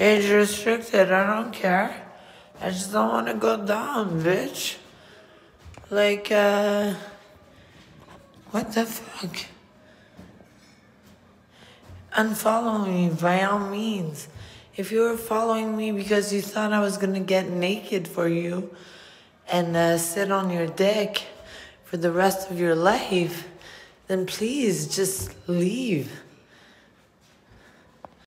Age restricted, I don't care. I just don't want to go down, bitch. Like, uh, what the fuck? Unfollow me by all means. If you were following me because you thought I was gonna get naked for you and uh, sit on your dick for the rest of your life, then please just leave.